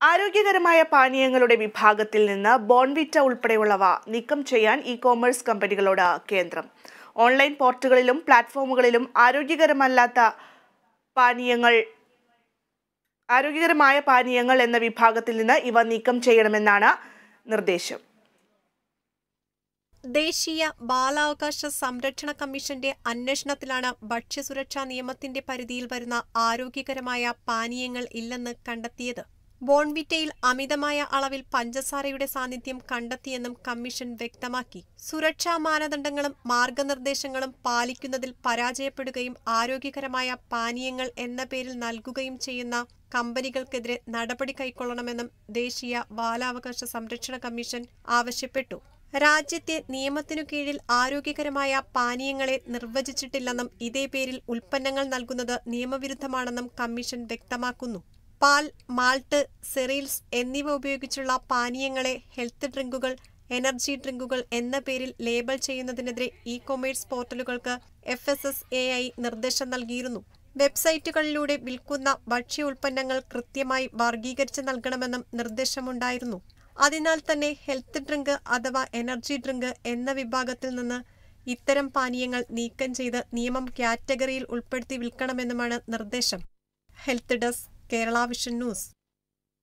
ആരോഗ്യകരമായ പാനീയങ്ങളുടെ വിഭാഗത്തിൽ നിന്ന് ബോൺവിറ്റ ഉൾപ്പെടെയുള്ളവ നീക്കം ചെയ്യാൻ ഇ കോമേഴ്സ് കമ്പനികളോട് കേന്ദ്രം. ഓൺലൈൻ പോർട്ടുകളിലും പ്ലാറ്റ്ഫോമുകളിലും ആരോഗ്യകരമല്ലാത്ത പാനീയങ്ങൾ ആരോഗ്യകരമായ പാനീയങ്ങൾ എന്ന വിഭാഗത്തിൽ നിന്ന് ഇവ നീക്കം ചെയ്യണമെന്നാണ് നിർദ്ദേശം. ദേശീയ ബാലാവകാശ സംരക്ഷണ കമ്മീഷന്റെ അന്വേഷണത്തിലാണ് ഭക്ഷ്യസുരക്ഷാ നിയമത്തിന്റെ പരിധിയിൽ വരുന്ന ആരോഗ്യകരമായ പാനീയങ്ങൾ ഇല്ലെന്ന് കണ്ടെത്തിയത്. ബോൺവിറ്റയിൽ അമിതമായ അളവിൽ പഞ്ചസാരയുടെ സാന്നിധ്യം കണ്ടെത്തിയെന്നും കമ്മീഷൻ വ്യക്തമാക്കി. സുരക്ഷാ മാനദണ്ഡങ്ങളും മാർഗനിർദ്ദേശങ്ങളും പാലിക്കുന്നതിൽ പരാജയപ്പെടുകയും ആരോഗ്യകരമായ പാനീയങ്ങൾ എന്ന പേരിൽ നൽകുകയും ചെയ്യുന്ന കമ്പനികൾക്കെതിരെ നടപടി കൈക്കൊള്ളണമെന്നും ദേശീയ ബാലാവകാശ സംരക്ഷണ കമ്മീഷൻ ആവശ്യപ്പെട്ടു. രാജ്യത്തെ നിയമത്തിനു കീഴിൽ ആരോഗ്യകരമായ പാനീയങ്ങളെ നിർവചിച്ചിട്ടില്ലെന്നും ഇതേ പേരിൽ ഉൽപ്പന്നങ്ങൾ നൽകുന്നത് നിയമവിരുദ്ധമാണെന്നും കമ്മീഷൻ വ്യക്തമാക്കുന്നു. പാൽ മാൾട്ട് സെറീൽസ് എന്നിവ ഉപയോഗിച്ചുള്ള പാനീയങ്ങളെ ഹെൽത്ത് ഡ്രിങ്കുകൾ എനർജി ഡ്രിങ്കുകൾ എന്ന പേരിൽ ലേബൽ ചെയ്യുന്നതിനെതിരെ e commerce പോർട്ടലുകൾക്ക് F S S A I നിർദ്ദേശം നൽകിയിരുന്നു. വെബ്സൈറ്റുകളിലൂടെ വിൽക്കുന്ന ഭക്ഷ്യ ഉൽപ്പന്നങ്ങൾ കൃത്യമായി വർഗീകരിച്ച് നൽകണമെന്നും നിർദ്ദേശമുണ്ടായിരുന്നു. അതിനാൽ തന്നെ ഹെൽത്ത് ഡ്രിങ്ക് അഥവാ എനർജി ഡ്രിങ്ക് എന്ന വിഭാഗത്തിൽ നിന്ന് ഇത്തരം പാനീയങ്ങൾ നീക്കം ചെയ്ത് നിയമം കാറ്റഗറിയിൽ ഉൾപ്പെടുത്തി വിൽക്കണമെന്നുമാണ് നിർദ്ദേശം. Health desk Kerala vision news.